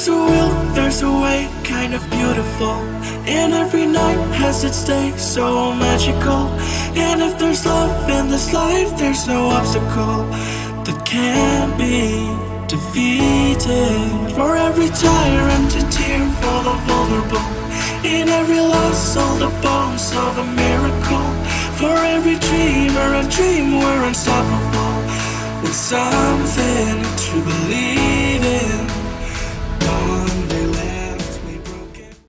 there's a will, there's a way, kind of beautiful. And every night has its day, so magical. And if there's love in this life, there's no obstacle that can't be defeated. For every tyrant and tear for the vulnerable. In every loss, all the bones of a miracle. For every dreamer, a dream we're unstoppable. With something to believe